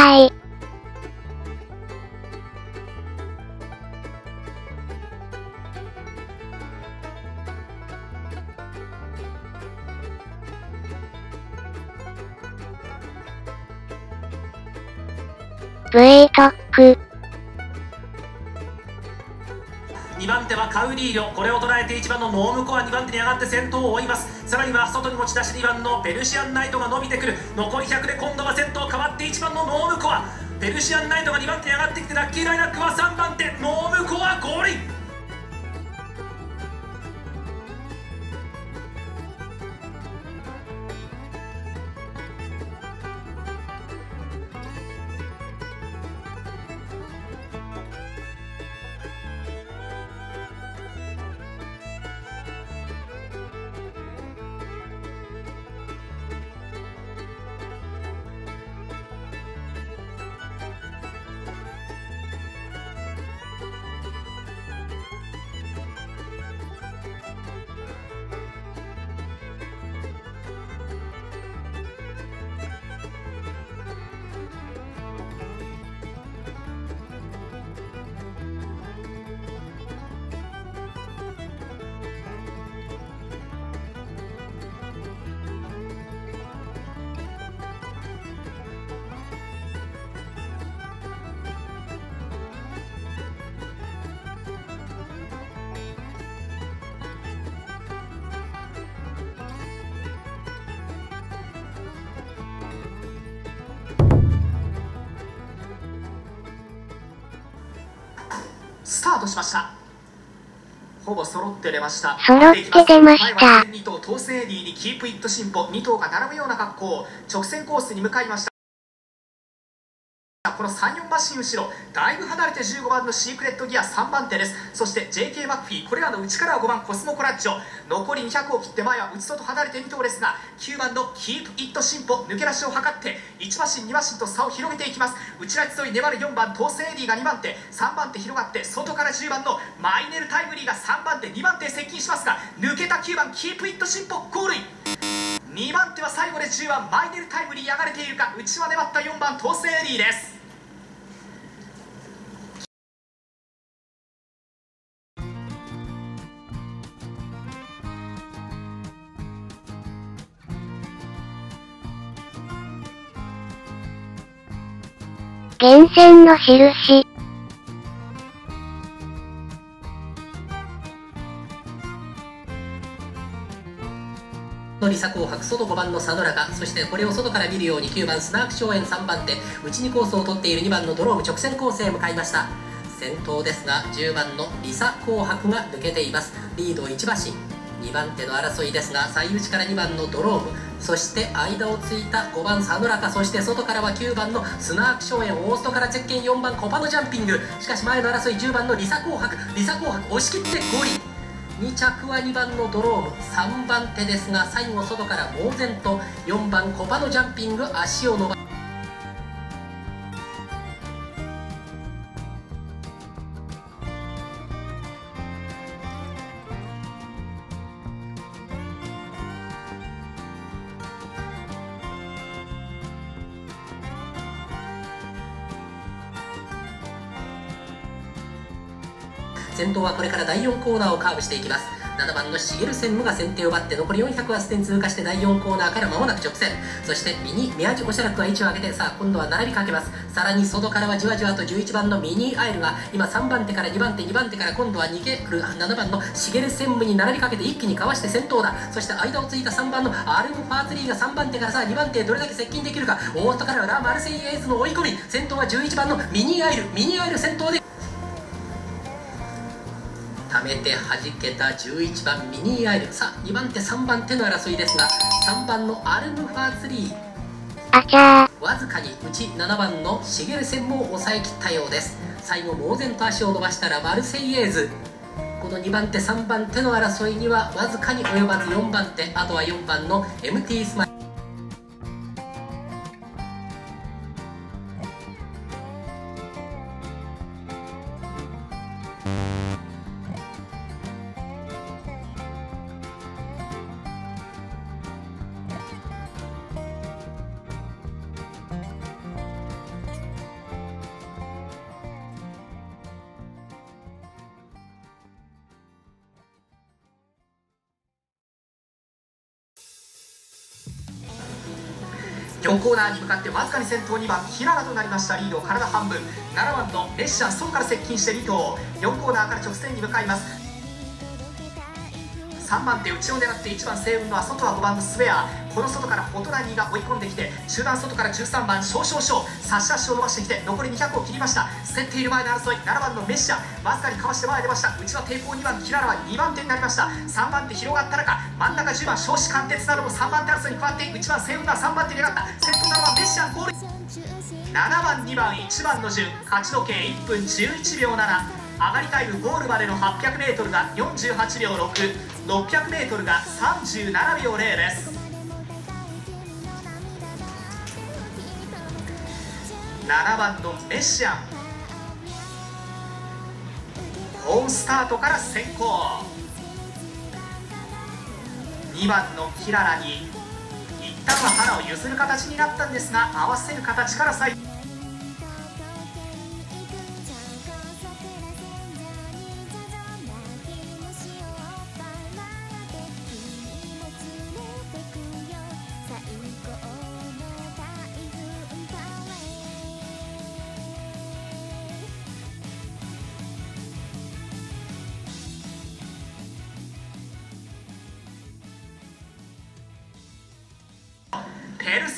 たい。ブエイトック。2番手はカウリーリョこれを捉えて1番のノームコア2番手に上がって先頭を追います。さらには外に持ち出し2番のペルシアンナイトが伸びてくる。残り100で今度は先頭変わって1番のノームコア。ペルシアンナイトが2番手に上がってきてラッキーライラックは3番手。ノームコアゴータートしました。ほぼ揃って出ました。揃って出ました。前は2頭にキープイット進歩。2頭が並ぶような格好。直線コースに向かいましたこの34馬身後ろ。だいぶ離れて15番のシークレットギア3番手です。そして JK マッフィーこれらの内からは5番コスモコラッチョ。残り200を切って前は内外離れて2頭ですが9番のキープイット進歩抜け出しを図って1馬身2馬身と差を広げていきます。内ら強い粘る4番当選エディが2番手。3番手広がって外から10番のマイネルタイムリーが3番手2番手接近しますが抜けた9番キープイット進歩ゴールイン。2番手は最後で10番マイネルタイムリー上がれているか内は粘った4番当選エディです厳選の印。リサ紅白外5番の佐野中そしてこれを外から見るように9番スナーク荘園3番手内にコースを取っている2番のドローム直線コースへ向かいました。先頭ですが10番のリサ紅白が抜けています。リード1馬身2番手の争いですが最内から2番のドローム。そして間をついた5番佐野中そして外からは9番のスナーク荘園オーストからゼッケン4番コパのジャンピング。しかし前の争い10番のリサ紅白。リサ紅白押し切って5位2着は2番のドローム3番手ですが最後外から猛然と4番コパのジャンピング足を伸ば先頭はこれから第4コーナーをカーブしていきます。7番のシゲル専務が先手を奪って残り400はステン通過して第4コーナーから間もなく直線。そしてミニ宮地おしゃらくは位置を上げてさあ今度は並びかけます。さらに外からはじわじわと11番のミニアイルが今3番手から2番手2番手から今度は逃げる7番のシゲル専務に並びかけて一気にかわして先頭だ。そして間をついた3番のアルムファーツリーが3番手からさあ2番手へどれだけ接近できるか。大外からはラ・マルセイエーズの追い込み。先頭は11番のミニアイル。ミニアイル先頭で貯めて弾けた11番ミニーアイル。さあ2番手3番手の争いですが3番のアルムファーツリー。あちゃわずかに内7番のシゲル戦も抑えきったようです。最後猛然と足を伸ばしたらマルセイエーズ。この2番手3番手の争いにはわずかに及ばず4番手あとは4番の MT スマイル4コーナーに向かってわずかに先頭2番平良となりましたリード。を体半分。7番のレッシャー外から接近して2頭4コーナーから直線に向かいます。3番手内を狙って1番西雲の外は5番のスウェアこの外からフォトラニーが追い込んできて中段外から13番少々少差し足を伸ばしてきて残り200を切りました競っている前の争い7番のメッシャわずかにかわして前へ出ました内は抵抗2番キララは2番手になりました3番手広がった中真ん中10番少子貫徹なども3番手争いに変わって1番西雲が3番手に上がった先頭7番メッシャゴール7番2番1番の順勝ち時計1分11秒7上がりタイムゴールまでの 800m が48秒 6600m が37秒0です。7番のメッシャン。ホームスタートから先行。2番のキララに一旦は腹を譲る形になったんですが合わせる形から再ペ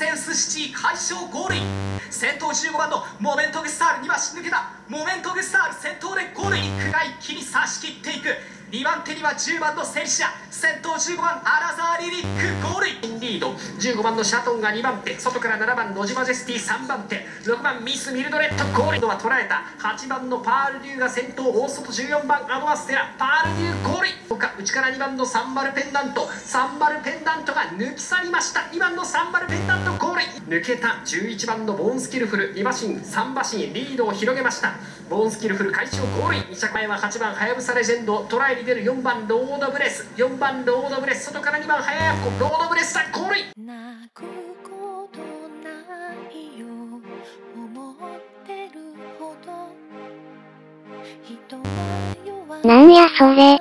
センスシティ快勝ゴールイン。先頭15番のモメントグスタールには抜けたモメントグスタール先頭でゴールイン。区が一気に差し切っていく。2番手には10番のセリシア先頭15番アラザーリリックゴールイン。リード15番のシャトンが2番手。外から7番ノジマジェスティ3番手。6番ミス・ミルドレットゴールインは捉えた。8番のパール・デューが先頭大外14番アドアステラ。パール・デューゴールイン。他内から2番のサンバルペンダント。サンバルペンダントが抜き去りました。2番のサンバルペンダントゴールイン。抜けた11番のボーンスキルフル。2馬身3馬身リードを広げました。ボーンスキルフル開始をゴールイン2着前は8番はやぶさレジェンド。トライに出る4番ロードブレス。4番ロードブレス外から2番はややこロードブレスだゴールイン泣くことないよ。思ってるほど。人は弱い。なんやそれ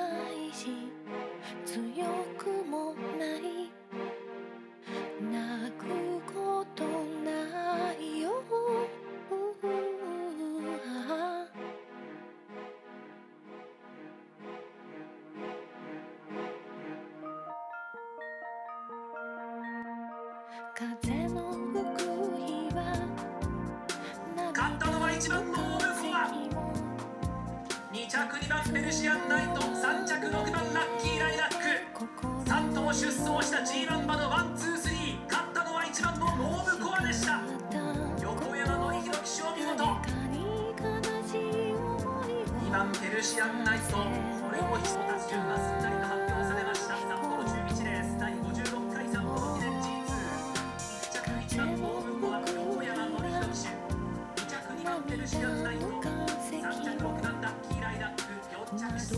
1番のノームコア2着2番ペルシアンナイト3着6番ラッキーライラック。3頭出走した G1 馬のワンツースリー勝ったのは1番のノームコアでした。横山典弘騎手お見事。2番ペルシアンナイトこれも一た順がすんなり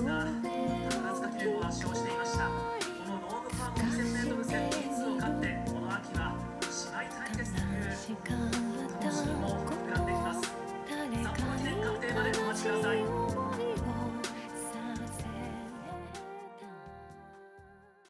が宝塚県を圧勝していました。このノームフー 5000m 戦の人数を勝ってこの秋は姉妹対決という。